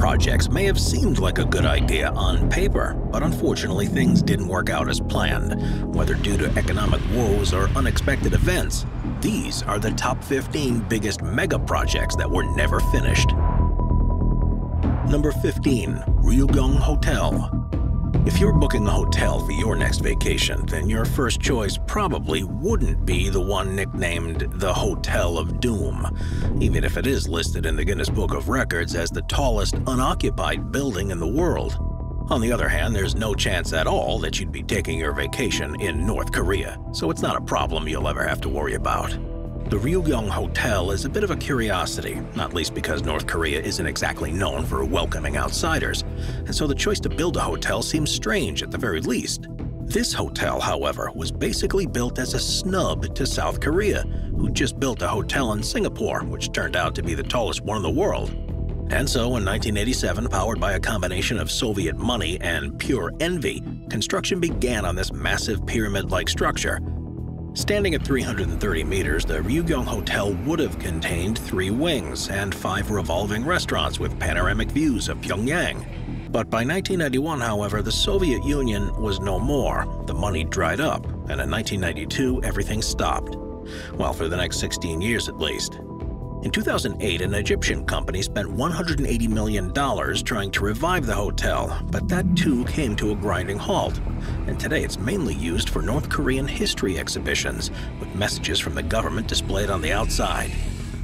projects may have seemed like a good idea on paper, but unfortunately things didn't work out as planned, whether due to economic woes or unexpected events. These are the top 15 biggest mega projects that were never finished. Number 15, Ryugyong Hotel. If you're booking a hotel for your next vacation, then your first choice probably wouldn't be the one nicknamed the Hotel of Doom, even if it is listed in the Guinness Book of Records as the tallest unoccupied building in the world. On the other hand, there's no chance at all that you'd be taking your vacation in North Korea, so it's not a problem you'll ever have to worry about. The Ryugyong Hotel is a bit of a curiosity, not least because North Korea isn't exactly known for welcoming outsiders, and so the choice to build a hotel seems strange at the very least. This hotel, however, was basically built as a snub to South Korea, who just built a hotel in Singapore, which turned out to be the tallest one in the world. And so in 1987, powered by a combination of Soviet money and pure envy, construction began on this massive pyramid-like structure, Standing at 330 meters, the Ryugyong Hotel would have contained three wings and five revolving restaurants with panoramic views of Pyongyang. But by 1991, however, the Soviet Union was no more. The money dried up, and in 1992, everything stopped. Well, for the next 16 years at least. In 2008, an Egyptian company spent $180 million trying to revive the hotel, but that too came to a grinding halt. And today it's mainly used for North Korean history exhibitions, with messages from the government displayed on the outside.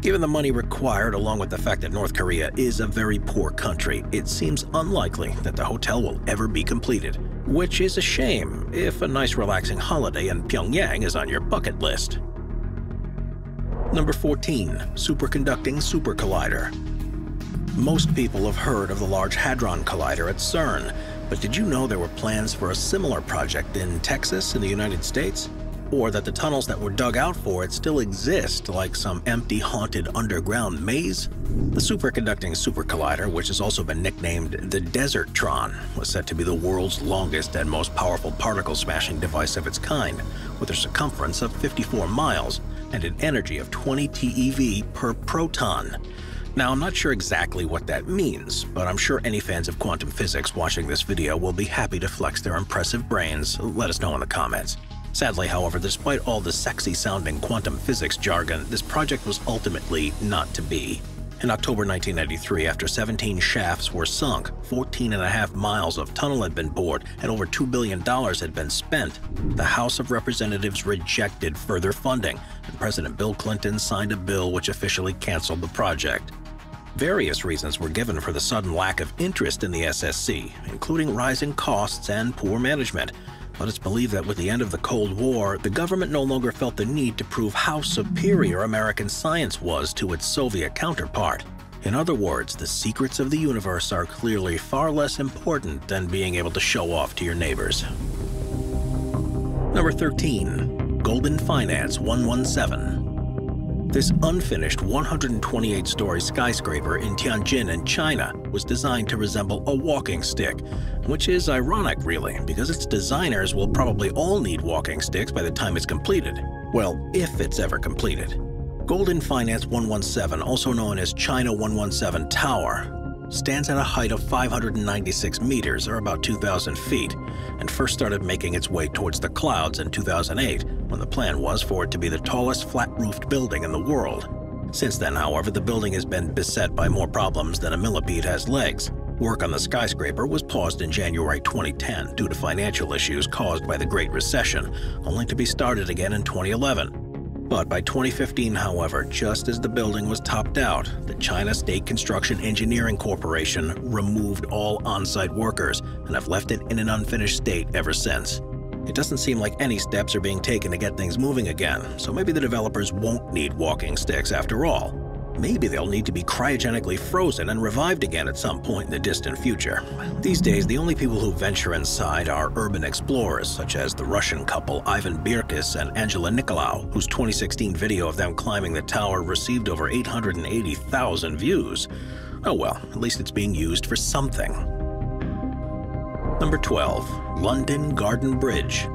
Given the money required, along with the fact that North Korea is a very poor country, it seems unlikely that the hotel will ever be completed. Which is a shame if a nice relaxing holiday in Pyongyang is on your bucket list. Number 14. Superconducting Super Collider Most people have heard of the Large Hadron Collider at CERN, but did you know there were plans for a similar project in Texas in the United States? Or that the tunnels that were dug out for it still exist, like some empty, haunted underground maze? The superconducting super collider, which has also been nicknamed the Desertron, was said to be the world's longest and most powerful particle smashing device of its kind, with a circumference of 54 miles and an energy of 20 TeV per proton. Now, I'm not sure exactly what that means, but I'm sure any fans of quantum physics watching this video will be happy to flex their impressive brains. Let us know in the comments. Sadly, however, despite all the sexy-sounding quantum physics jargon, this project was ultimately not to be. In October 1993, after 17 shafts were sunk, 14 and a half miles of tunnel had been bored, and over $2 billion had been spent, the House of Representatives rejected further funding, and President Bill Clinton signed a bill which officially canceled the project. Various reasons were given for the sudden lack of interest in the SSC, including rising costs and poor management, but it's believed that with the end of the Cold War, the government no longer felt the need to prove how superior American science was to its Soviet counterpart. In other words, the secrets of the universe are clearly far less important than being able to show off to your neighbors. Number 13. Golden Finance 117 this unfinished 128-story skyscraper in Tianjin in China was designed to resemble a walking stick, which is ironic really, because its designers will probably all need walking sticks by the time it's completed. Well, if it's ever completed. Golden Finance 117, also known as China 117 Tower, stands at a height of 596 meters, or about 2,000 feet, and first started making its way towards the clouds in 2008, when the plan was for it to be the tallest flat-roofed building in the world. Since then, however, the building has been beset by more problems than a millipede has legs. Work on the skyscraper was paused in January 2010 due to financial issues caused by the Great Recession, only to be started again in 2011. But by 2015, however, just as the building was topped out, the China State Construction Engineering Corporation removed all on-site workers and have left it in an unfinished state ever since. It doesn't seem like any steps are being taken to get things moving again, so maybe the developers won't need walking sticks after all. Maybe they'll need to be cryogenically frozen and revived again at some point in the distant future. These days, the only people who venture inside are urban explorers, such as the Russian couple Ivan Beerkus and Angela Nikolau, whose 2016 video of them climbing the tower received over 880,000 views. Oh well, at least it's being used for something. Number 12. London Garden Bridge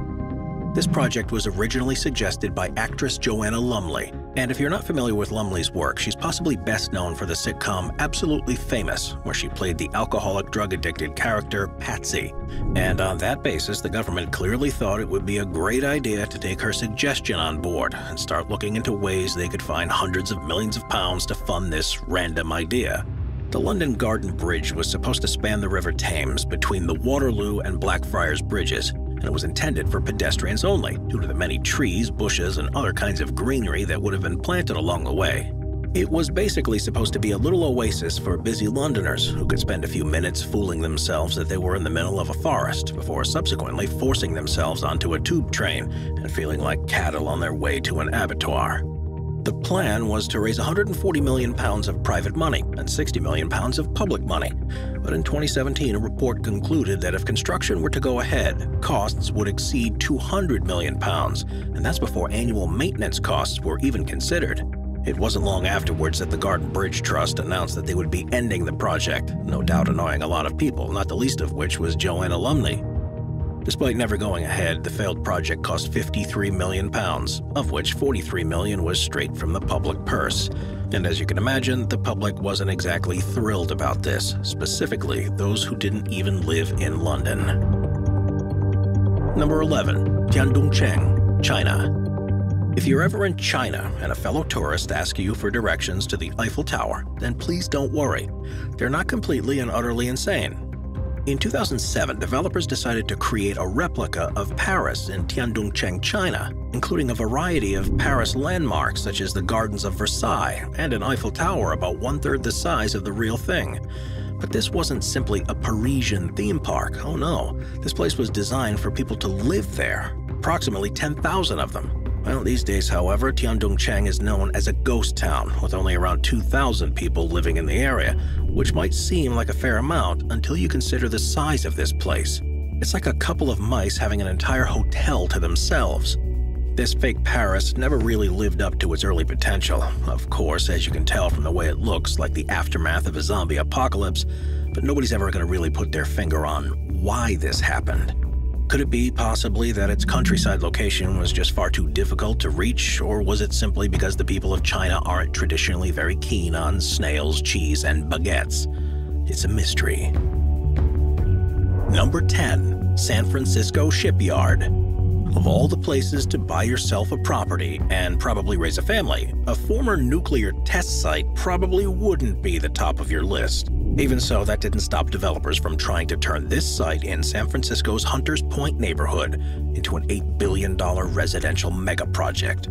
This project was originally suggested by actress Joanna Lumley, and if you're not familiar with Lumley's work, she's possibly best known for the sitcom Absolutely Fabulous, where she played the alcoholic drug addicted character Patsy. And on that basis, the government clearly thought it would be a great idea to take her suggestion on board and start looking into ways they could find hundreds of millions of pounds to fund this random idea. The London Garden Bridge was supposed to span the River Thames between the Waterloo and Blackfriars bridges, and it was intended for pedestrians only due to the many trees, bushes, and other kinds of greenery that would have been planted along the way. It was basically supposed to be a little oasis for busy Londoners who could spend a few minutes fooling themselves that they were in the middle of a forest before subsequently forcing themselves onto a tube train and feeling like cattle on their way to an abattoir. The plan was to raise 140 million pounds of private money and 60 million pounds of public money. But in 2017, a report concluded that if construction were to go ahead, costs would exceed 200 million pounds, and that's before annual maintenance costs were even considered. It wasn't long afterwards that the Garden Bridge Trust announced that they would be ending the project, no doubt annoying a lot of people, not the least of which was Joanna Lumley. Despite never going ahead, the failed project cost 53 million pounds, of which 43 million was straight from the public purse. And as you can imagine, the public wasn't exactly thrilled about this, specifically those who didn't even live in London. Number 11. Tiandongcheng, China. If you're ever in China and a fellow tourist asks you for directions to the Eiffel Tower, then please don't worry. They're not completely and utterly insane. In 2007, developers decided to create a replica of Paris in Tiandongcheng, China, including a variety of Paris landmarks such as the Gardens of Versailles and an Eiffel Tower about one-third the size of the real thing. But this wasn't simply a Parisian theme park, oh no. This place was designed for people to live there, approximately 10,000 of them. Well, these days, however, Tiandongcheng is known as a ghost town, with only around 2,000 people living in the area, which might seem like a fair amount until you consider the size of this place. It's like a couple of mice having an entire hotel to themselves. This fake Paris never really lived up to its early potential, of course, as you can tell from the way it looks like the aftermath of a zombie apocalypse, but nobody's ever going to really put their finger on why this happened. Could it be possibly that its countryside location was just far too difficult to reach, or was it simply because the people of China aren't traditionally very keen on snails, cheese, and baguettes? It's a mystery. Number 10. San Francisco Shipyard. Of all the places to buy yourself a property and probably raise a family, a former nuclear test site probably wouldn't be the top of your list. Even so, that didn't stop developers from trying to turn this site in San Francisco's Hunters Point neighborhood into an $8 billion residential mega project.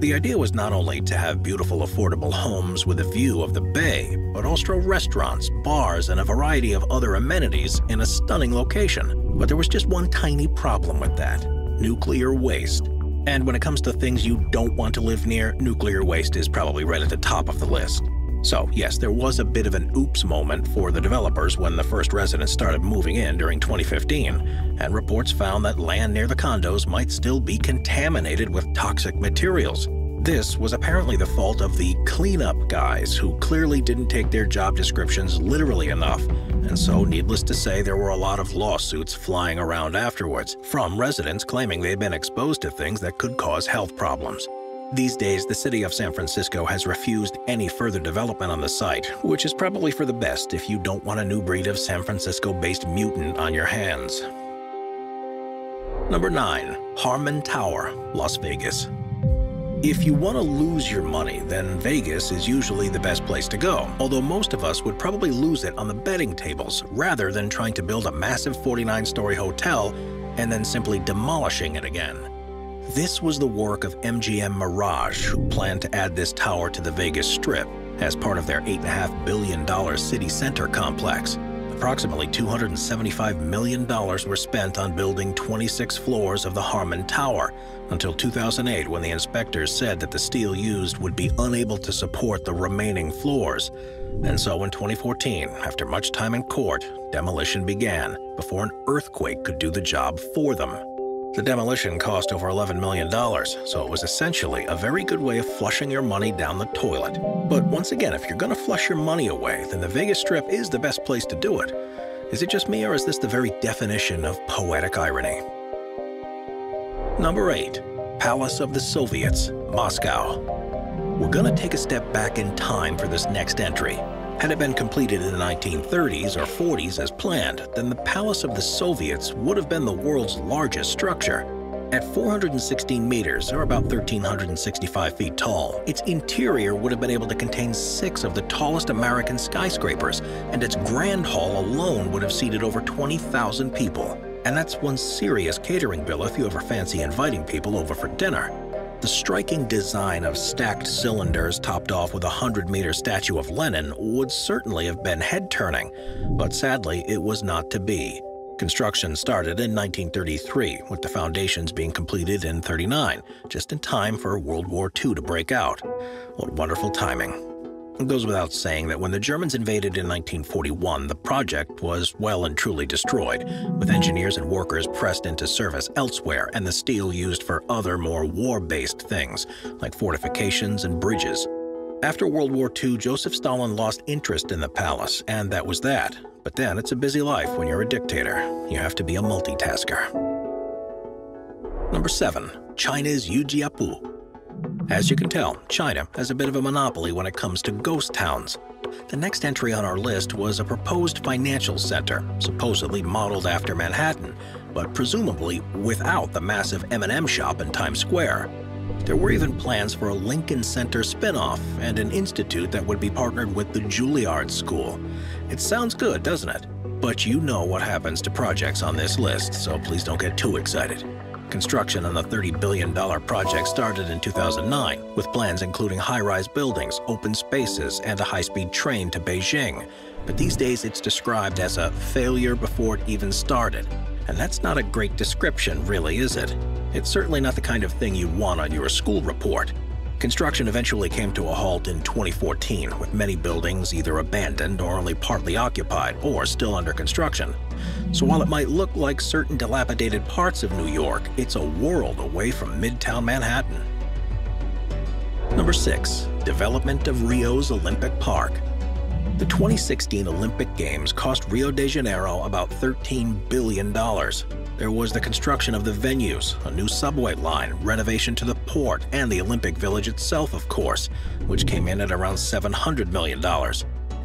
The idea was not only to have beautiful, affordable homes with a view of the bay, but also restaurants, bars, and a variety of other amenities in a stunning location. But there was just one tiny problem with that nuclear waste. And when it comes to things you don't want to live near, nuclear waste is probably right at the top of the list. So, yes, there was a bit of an oops moment for the developers when the first residents started moving in during 2015, and reports found that land near the condos might still be contaminated with toxic materials. This was apparently the fault of the cleanup guys who clearly didn't take their job descriptions literally enough, and so needless to say there were a lot of lawsuits flying around afterwards from residents claiming they'd been exposed to things that could cause health problems. These days, the city of San Francisco has refused any further development on the site, which is probably for the best if you don't want a new breed of San Francisco-based mutant on your hands. Number 9. Harmon Tower, Las Vegas. If you want to lose your money, then Vegas is usually the best place to go, although most of us would probably lose it on the betting tables rather than trying to build a massive 49-story hotel and then simply demolishing it again. This was the work of MGM Mirage, who planned to add this tower to the Vegas Strip as part of their $8.5 billion city center complex. Approximately $275 million were spent on building 26 floors of the Harmon Tower until 2008 when the inspectors said that the steel used would be unable to support the remaining floors. And so in 2014, after much time in court, demolition began before an earthquake could do the job for them. The demolition cost over $11 million, so it was essentially a very good way of flushing your money down the toilet. But once again, if you're gonna flush your money away, then the Vegas Strip is the best place to do it. Is it just me, or is this the very definition of poetic irony? Number 8. Palace of the Soviets, Moscow. We're gonna take a step back in time for this next entry. Had it been completed in the 1930s or 40s as planned, then the Palace of the Soviets would have been the world's largest structure. At 416 meters, or about 1,365 feet tall, its interior would have been able to contain six of the tallest American skyscrapers, and its Grand Hall alone would have seated over 20,000 people. And that's one serious catering bill if you ever fancy inviting people over for dinner. The striking design of stacked cylinders topped off with a 100-meter statue of Lenin would certainly have been head-turning, but sadly it was not to be. Construction started in 1933, with the foundations being completed in 39, just in time for World War II to break out. What wonderful timing. It goes without saying that when the Germans invaded in 1941, the project was well and truly destroyed, with engineers and workers pressed into service elsewhere and the steel used for other more war-based things, like fortifications and bridges. After World War II, Joseph Stalin lost interest in the palace, and that was that. But then it's a busy life when you're a dictator. You have to be a multitasker. Number 7. China's Yujiapu as you can tell, China has a bit of a monopoly when it comes to ghost towns. The next entry on our list was a proposed financial center, supposedly modeled after Manhattan, but presumably without the massive M&M shop in Times Square. There were even plans for a Lincoln Center spin-off and an institute that would be partnered with the Juilliard School. It sounds good, doesn't it? But you know what happens to projects on this list, so please don't get too excited. Construction on the $30 billion project started in 2009, with plans including high-rise buildings, open spaces, and a high-speed train to Beijing. But these days it's described as a failure before it even started. And that's not a great description, really, is it? It's certainly not the kind of thing you'd want on your school report. Construction eventually came to a halt in 2014, with many buildings either abandoned or only partly occupied or still under construction. So while it might look like certain dilapidated parts of New York, it's a world away from Midtown Manhattan. Number 6. Development of Rio's Olympic Park The 2016 Olympic Games cost Rio de Janeiro about $13 billion. There was the construction of the venues, a new subway line, renovation to the port, and the Olympic Village itself, of course, which came in at around $700 million.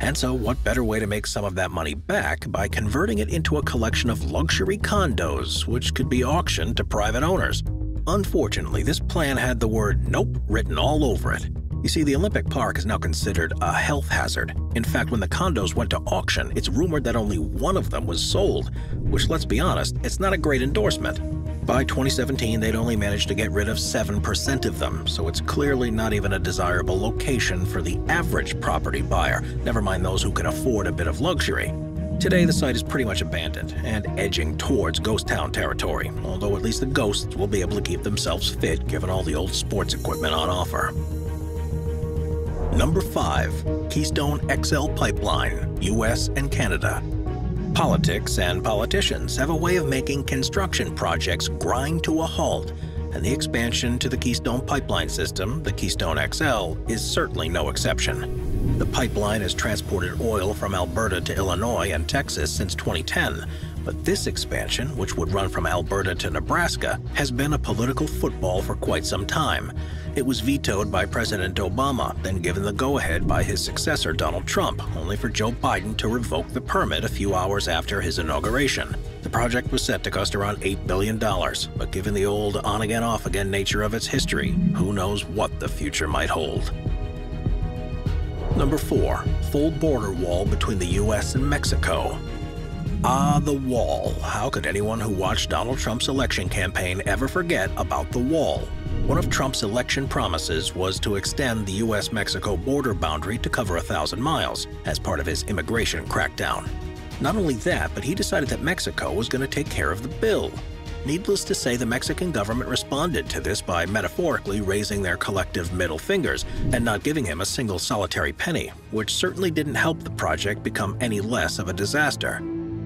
And so what better way to make some of that money back by converting it into a collection of luxury condos, which could be auctioned to private owners. Unfortunately, this plan had the word nope written all over it. You see, the Olympic Park is now considered a health hazard. In fact, when the condos went to auction, it's rumored that only one of them was sold, which let's be honest, it's not a great endorsement. By 2017, they'd only managed to get rid of 7% of them, so it's clearly not even a desirable location for the average property buyer, never mind those who can afford a bit of luxury. Today, the site is pretty much abandoned and edging towards ghost town territory, although at least the ghosts will be able to keep themselves fit given all the old sports equipment on offer. Number 5. Keystone XL Pipeline, US and Canada. Politics and politicians have a way of making construction projects grind to a halt, and the expansion to the Keystone Pipeline system, the Keystone XL, is certainly no exception. The pipeline has transported oil from Alberta to Illinois and Texas since 2010, but this expansion, which would run from Alberta to Nebraska, has been a political football for quite some time. It was vetoed by President Obama, then given the go-ahead by his successor Donald Trump, only for Joe Biden to revoke the permit a few hours after his inauguration. The project was set to cost around $8 billion, but given the old on-again off-again nature of its history, who knows what the future might hold. Number 4. Full border wall between the U.S. and Mexico. Ah, the wall. How could anyone who watched Donald Trump's election campaign ever forget about the wall? One of Trump's election promises was to extend the U.S.-Mexico border boundary to cover a thousand miles as part of his immigration crackdown. Not only that, but he decided that Mexico was going to take care of the bill. Needless to say, the Mexican government responded to this by metaphorically raising their collective middle fingers and not giving him a single solitary penny, which certainly didn't help the project become any less of a disaster.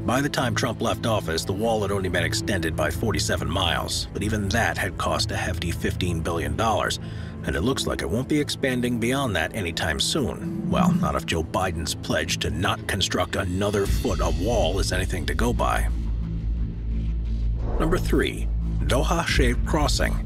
By the time Trump left office, the wall had only been extended by 47 miles, but even that had cost a hefty $15 billion, and it looks like it won't be expanding beyond that anytime soon. Well, not if Joe Biden's pledge to not construct another foot of wall is anything to go by. Number 3. Doha Sharq Crossing.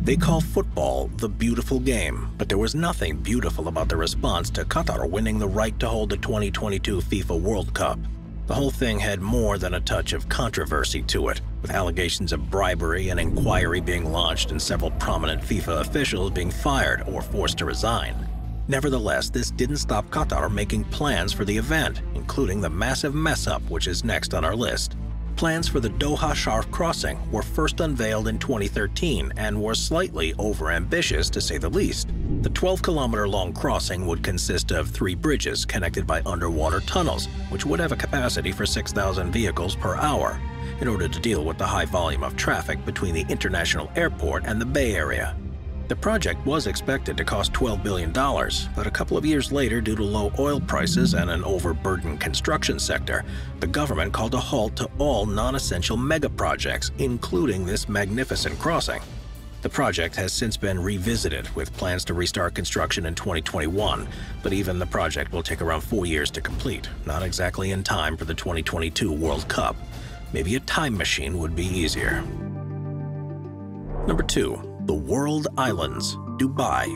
They call football the beautiful game, but there was nothing beautiful about the response to Qatar winning the right to hold the 2022 FIFA World Cup. The whole thing had more than a touch of controversy to it, with allegations of bribery and inquiry being launched and several prominent FIFA officials being fired or forced to resign. Nevertheless, this didn't stop Qatar making plans for the event, including the massive mess up which is next on our list. Plans for the Doha Sharq crossing were first unveiled in 2013 and were slightly overambitious to say the least. The 12 kilometer long crossing would consist of three bridges connected by underwater tunnels, which would have a capacity for 6,000 vehicles per hour, in order to deal with the high volume of traffic between the international airport and the Bay Area. The project was expected to cost $12 billion, but a couple of years later, due to low oil prices and an overburdened construction sector, the government called a halt to all non-essential mega projects, including this magnificent crossing. The project has since been revisited with plans to restart construction in 2021, but even the project will take around four years to complete, not exactly in time for the 2022 World Cup. Maybe a time machine would be easier. Number 2 the World Islands, Dubai.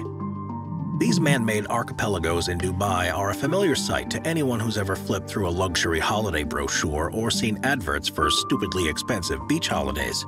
These man-made archipelagos in Dubai are a familiar sight to anyone who's ever flipped through a luxury holiday brochure or seen adverts for stupidly expensive beach holidays.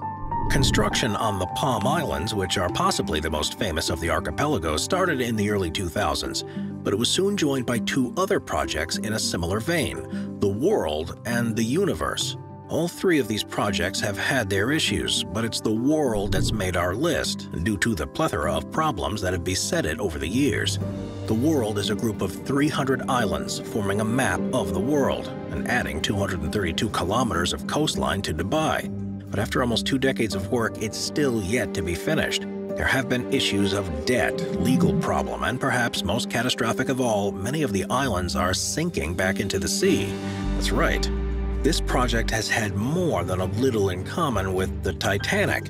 Construction on the Palm Islands, which are possibly the most famous of the archipelago, started in the early 2000s, but it was soon joined by two other projects in a similar vein, the World and the Universe. All three of these projects have had their issues, but it's the world that's made our list, due to the plethora of problems that have beset it over the years. The world is a group of 300 islands forming a map of the world and adding 232 kilometers of coastline to Dubai. But after almost two decades of work, it's still yet to be finished. There have been issues of debt, legal problem, and perhaps most catastrophic of all, many of the islands are sinking back into the sea. That's right, this project has had more than a little in common with the Titanic.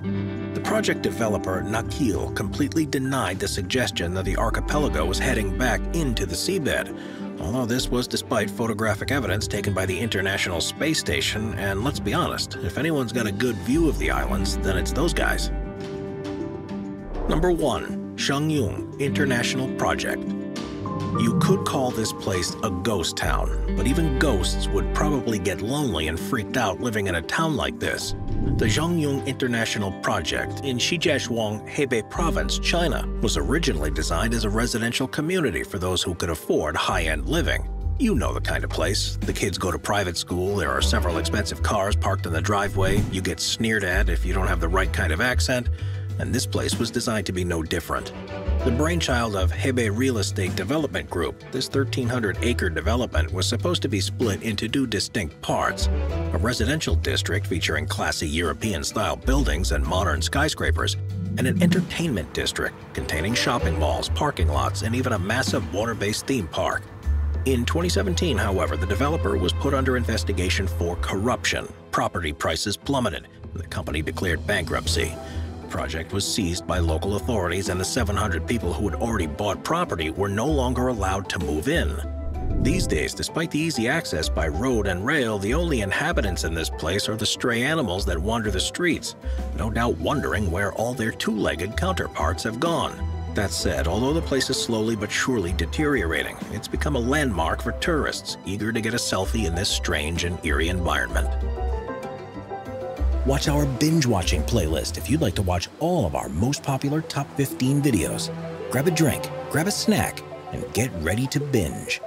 The project developer, Nakheel, completely denied the suggestion that the archipelago was heading back into the seabed, although this was despite photographic evidence taken by the International Space Station, and let's be honest, if anyone's got a good view of the islands, then it's those guys. Number 1. Sheung International Project you could call this place a ghost town, but even ghosts would probably get lonely and freaked out living in a town like this. The Sheung International Project in Shijiazhuang, Hebei Province, China, was originally designed as a residential community for those who could afford high-end living. You know the kind of place. The kids go to private school, there are several expensive cars parked in the driveway, you get sneered at if you don't have the right kind of accent, and this place was designed to be no different. The brainchild of Hebei Real Estate Development Group, this 1,300-acre development was supposed to be split into two distinct parts, a residential district featuring classy European-style buildings and modern skyscrapers, and an entertainment district containing shopping malls, parking lots, and even a massive water-based theme park. In 2017, however, the developer was put under investigation for corruption. Property prices plummeted, and the company declared bankruptcy project was seized by local authorities and the 700 people who had already bought property were no longer allowed to move in. These days, despite the easy access by road and rail, the only inhabitants in this place are the stray animals that wander the streets, no doubt wondering where all their two-legged counterparts have gone. That said, although the place is slowly but surely deteriorating, it's become a landmark for tourists eager to get a selfie in this strange and eerie environment. Watch our binge watching playlist if you'd like to watch all of our most popular top 15 videos. Grab a drink, grab a snack, and get ready to binge.